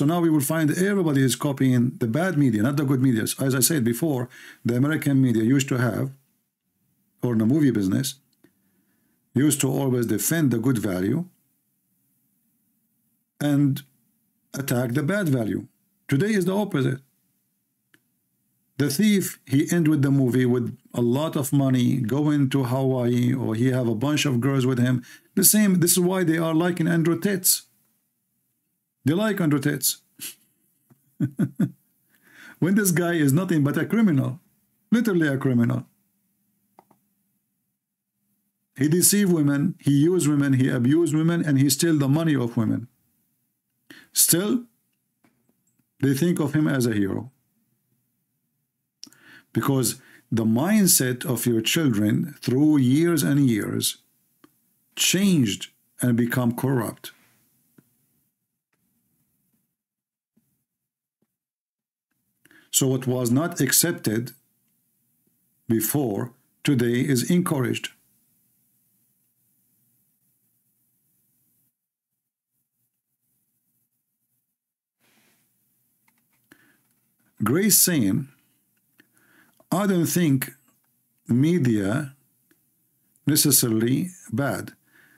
So now we will find everybody is copying the bad media, not the good media. As I said before, the American media used to have, or the movie business, used to always defend the good value and attack the bad value. Today is the opposite. The thief, he end with the movie with a lot of money, going to Hawaii, or he have a bunch of girls with him. The same, this is why they are liking Andrew Tate. They like Andrew Tate. when this guy is nothing but a criminal, literally a criminal. He deceive women, he use women, he abuse women, and he steal the money of women. Still, they think of him as a hero because the mindset of your children through years and years changed and become corrupt. So what was not accepted before today is encouraged. Grace saying I don't think media necessarily bad.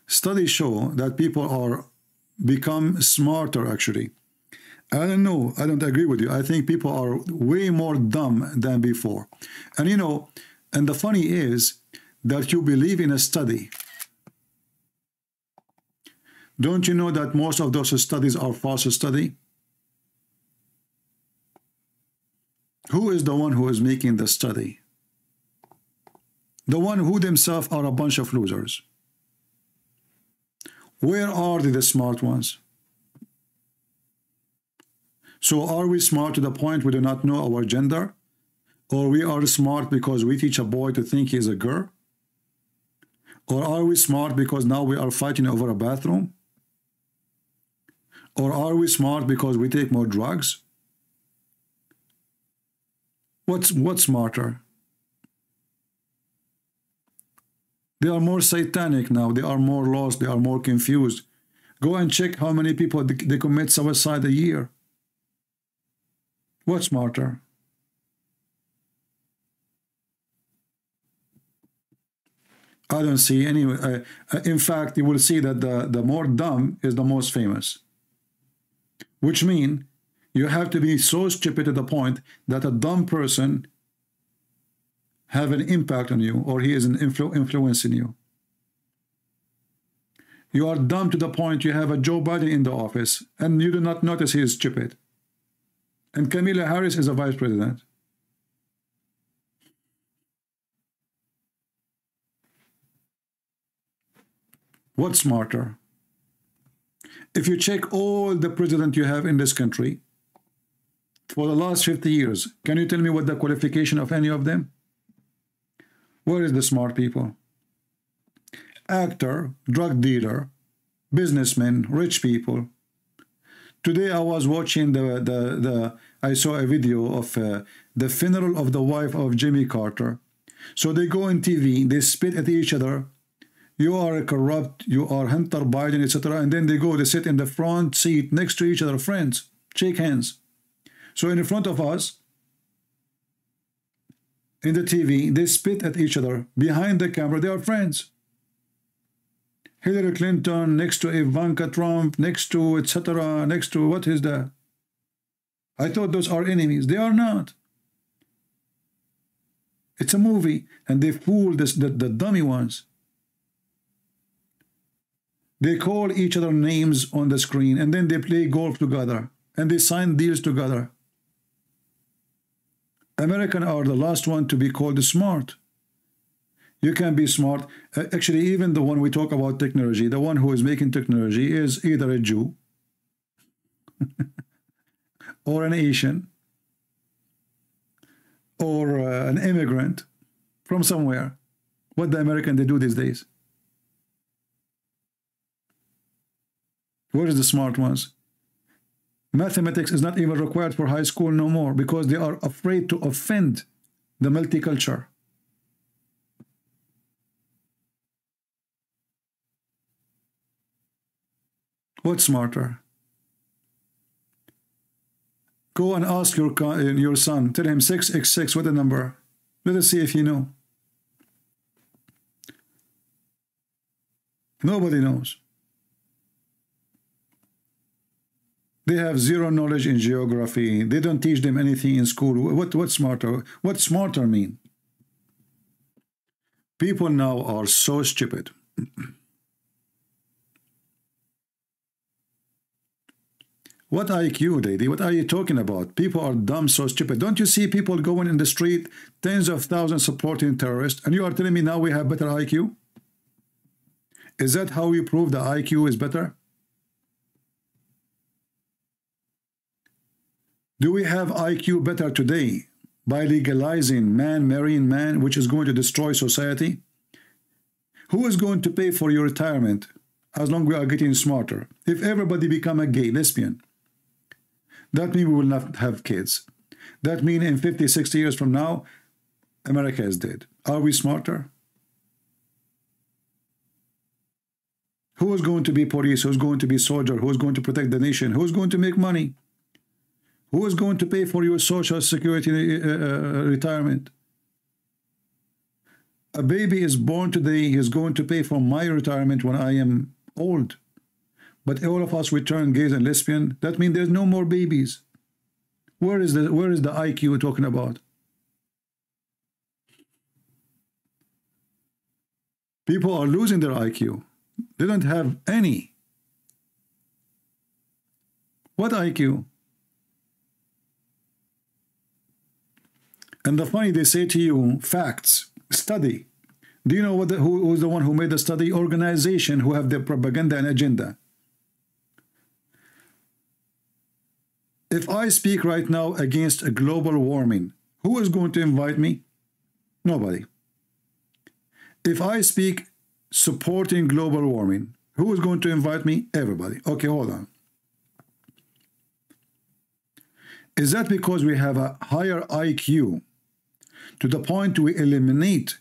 Studies show that people are become smarter actually. I don't know. I don't agree with you. I think people are way more dumb than before. And you know, and the funny is that you believe in a study. Don't you know that most of those studies are false study? Who is the one who is making the study? The one who themselves are a bunch of losers. Where are the, the smart ones? So are we smart to the point we do not know our gender? Or we are smart because we teach a boy to think he is a girl? Or are we smart because now we are fighting over a bathroom? Or are we smart because we take more drugs? What's what's smarter? They are more satanic now. They are more lost. They are more confused. Go and check how many people they, they commit suicide a year. What's smarter? I don't see any. Uh, uh, in fact, you will see that the, the more dumb is the most famous. Which means you have to be so stupid to the point that a dumb person have an impact on you or he is an influ influencing you. You are dumb to the point you have a Joe Biden in the office and you do not notice he is stupid. And Kamala Harris is a vice president. What's smarter? If you check all the president you have in this country, for the last 50 years. Can you tell me what the qualification of any of them? Where is the smart people? Actor, drug dealer, businessmen, rich people. Today I was watching the, the, the I saw a video of uh, the funeral of the wife of Jimmy Carter. So they go on TV, they spit at each other. You are corrupt, you are Hunter Biden, etc. And then they go, they sit in the front seat next to each other, friends, shake hands. So in front of us, in the TV, they spit at each other. Behind the camera, they are friends. Hillary Clinton next to Ivanka Trump, next to etc., next to what is that? I thought those are enemies. They are not. It's a movie, and they fool this, the, the dummy ones. They call each other names on the screen, and then they play golf together, and they sign deals together. American are the last one to be called smart. You can be smart. Uh, actually, even the one we talk about technology, the one who is making technology is either a Jew or an Asian or uh, an immigrant from somewhere. What the American they do these days? Where is the smart ones? Mathematics is not even required for high school no more because they are afraid to offend the multicultural. What's smarter? Go and ask your, uh, your son. Tell him 6x6, what the number? Let us see if you know. Nobody knows. They have zero knowledge in geography. They don't teach them anything in school. What what smarter? What smarter mean? People now are so stupid. What IQ, Daddy? What are you talking about? People are dumb, so stupid. Don't you see people going in the street, tens of thousands supporting terrorists, and you are telling me now we have better IQ? Is that how you prove the IQ is better? Do we have IQ better today by legalizing man marrying man, which is going to destroy society? Who is going to pay for your retirement as long as we are getting smarter? If everybody become a gay lesbian, that means we will not have kids. That means in 50, 60 years from now, America is dead. Are we smarter? Who is going to be police? Who's going to be soldier? Who's going to protect the nation? Who's going to make money? Who is going to pay for your social security uh, uh, retirement? A baby is born today, he's going to pay for my retirement when I am old. But all of us return gays and lesbian. That means there's no more babies. Where is the where is the IQ we're talking about? People are losing their IQ. They don't have any. What IQ? And the funny, they say to you, facts, study. Do you know what the, who was the one who made the study? Organization who have the propaganda and agenda. If I speak right now against a global warming, who is going to invite me? Nobody. If I speak supporting global warming, who is going to invite me? Everybody. Okay, hold on. Is that because we have a higher IQ to the point we eliminate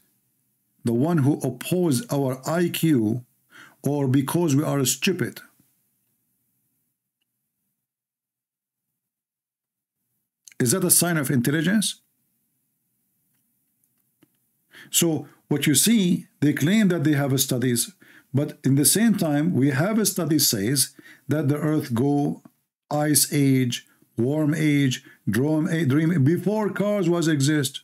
the one who oppose our IQ or because we are stupid? Is that a sign of intelligence? So what you see, they claim that they have studies, but in the same time, we have a study says that the Earth go ice age, warm age, dream, eh, dream before cars was exist,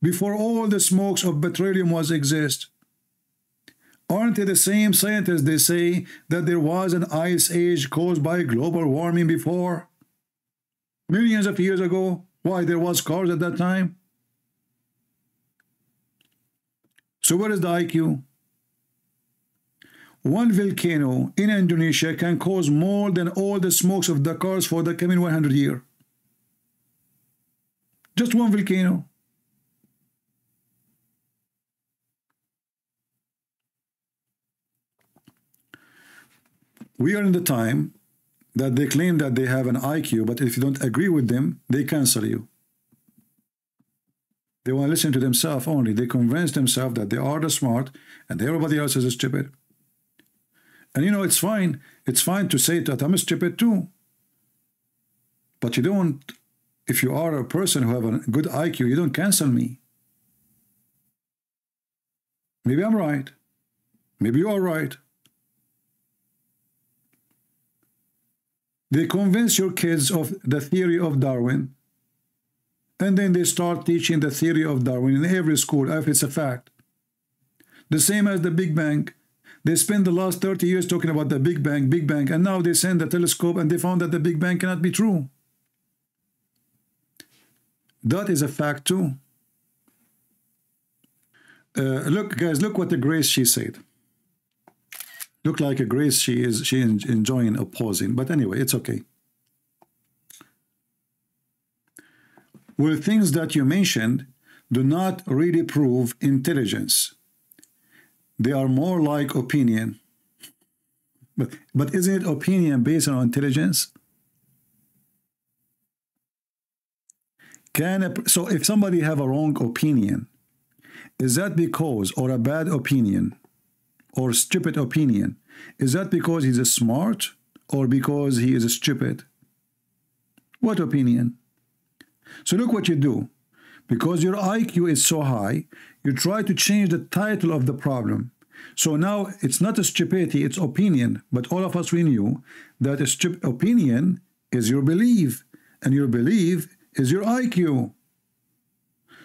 before all the smokes of petroleum was exist. Aren't they the same scientists? They say that there was an ice age caused by global warming before millions of years ago. Why there was cars at that time? So what is the IQ? One volcano in Indonesia can cause more than all the smokes of the cars for the coming 100 year. Just one volcano. We are in the time that they claim that they have an IQ, but if you don't agree with them, they cancel you. They want to listen to themselves only. They convince themselves that they are the smart and everybody else is stupid. And you know, it's fine. It's fine to say that I'm stupid too. But you don't, if you are a person who have a good IQ, you don't cancel me. Maybe I'm right. Maybe you are right. They convince your kids of the theory of Darwin, and then they start teaching the theory of Darwin in every school if it's a fact. The same as the Big Bang. They spent the last 30 years talking about the Big Bang, Big Bang, and now they send the telescope and they found that the Big Bang cannot be true. That is a fact too. Uh, look, guys, look what the Grace she said. Look like a grace she is she enjoying opposing. But anyway, it's okay. Well, things that you mentioned do not really prove intelligence. They are more like opinion. But, but isn't it opinion based on intelligence? Can a, so if somebody have a wrong opinion, is that because, or a bad opinion, or stupid opinion, is that because he's a smart or because he is a stupid? What opinion? So look what you do. Because your IQ is so high, you try to change the title of the problem. So now it's not a stupidity, it's opinion. But all of us, we knew that a stupid opinion is your belief, and your belief is your IQ.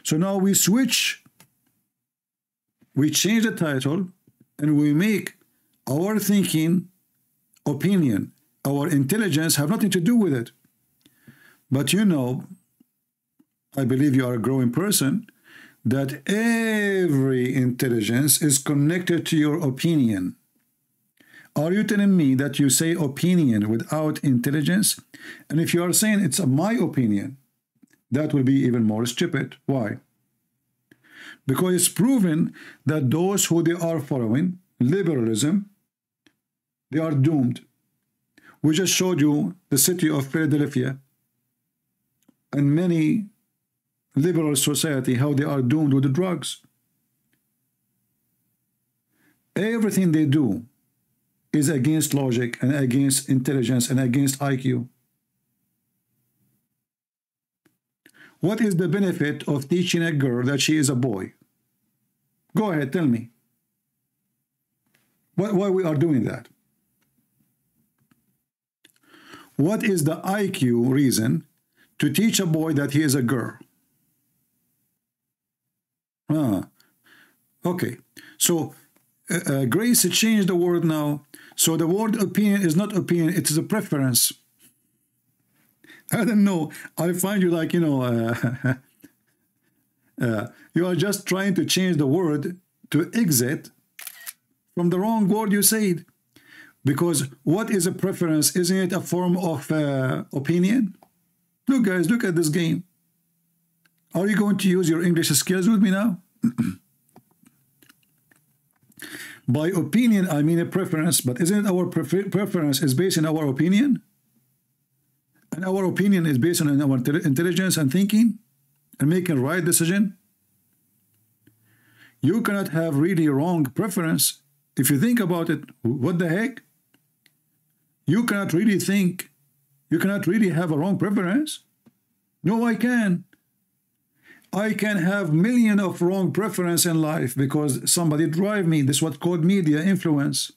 So now we switch, we change the title, and we make our thinking opinion. Our intelligence have nothing to do with it. But you know, I believe you are a growing person, that every intelligence is connected to your opinion. Are you telling me that you say opinion without intelligence? And if you are saying it's my opinion, that will be even more stupid. Why? Because it's proven that those who they are following, liberalism, they are doomed. We just showed you the city of Philadelphia and many liberal society, how they are doomed with the drugs. Everything they do is against logic and against intelligence and against IQ. What is the benefit of teaching a girl that she is a boy? Go ahead, tell me. Why, why we are doing that? What is the IQ reason to teach a boy that he is a girl? Ah, okay. So uh, uh, Grace changed the word now. So the word opinion is not opinion, it is a preference. I don't know. I find you like, you know, uh, uh, you are just trying to change the word to exit from the wrong word you said. Because what is a preference? Isn't it a form of uh, opinion? Look, guys, look at this game. Are you going to use your English skills with me now? By opinion, I mean a preference, but isn't it our prefer preference is based on our opinion? And our opinion is based on our intelligence and thinking and making right decision? You cannot have really wrong preference. If you think about it, what the heck? You cannot really think. You cannot really have a wrong preference. No, I can. I can have million of wrong preference in life because somebody drive me. This is what called media influence.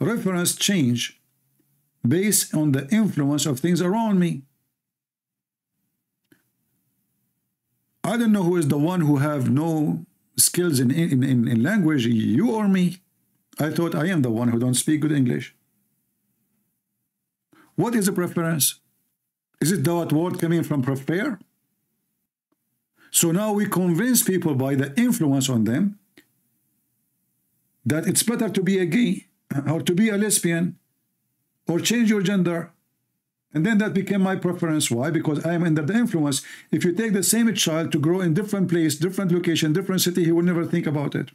Reference change based on the influence of things around me. I don't know who is the one who have no skills in, in, in, in language, you or me. I thought I am the one who don't speak good English. What is a preference? Is it that word coming from prepare? So now we convince people by the influence on them that it's better to be a gay uh, or to be a lesbian or change your gender. And then that became my preference. Why? Because I am under the influence. If you take the same child to grow in different place, different location, different city, he will never think about it.